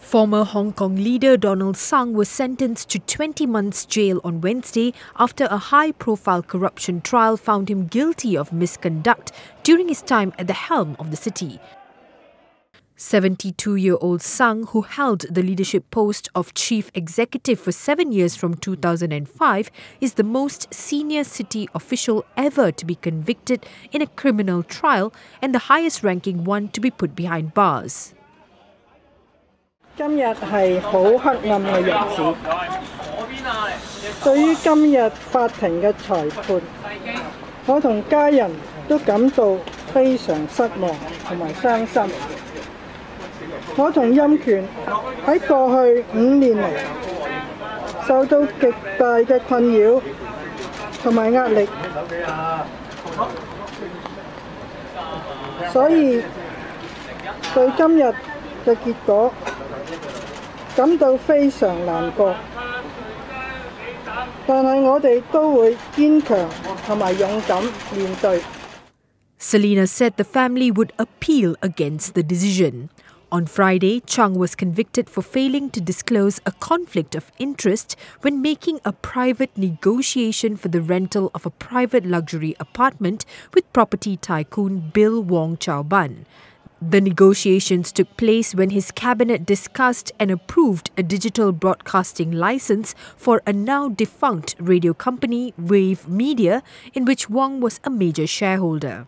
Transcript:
Former Hong Kong leader Donald Tsang was sentenced to 20 months jail on Wednesday after a high profile corruption trial found him guilty of misconduct during his time at the helm of the city. 72 year old Tsang, who held the leadership post of chief executive for seven years from 2005, is the most senior city official ever to be convicted in a criminal trial and the highest ranking one to be put behind bars. 今日係好黑暗嘅日子。對於今日法庭嘅裁判，我同家人都感到非常失望同埋傷心。我同陰權喺過去五年嚟受到極大嘅困擾同埋壓力，所以對今日嘅結果。感到非常難過。但係我哋都會堅強同埋勇敢面對。Selina said the family would appeal against the decision. On Friday, Tsang was convicted for failing to disclose a conflict of interest when making a private negotiation for the rental of a private luxury apartment with property tycoon Bill Wong Cho-bau. The negotiations took place when his cabinet discussed and approved a digital broadcasting license for a now defunct radio company, Wave Media, in which Wong was a major shareholder.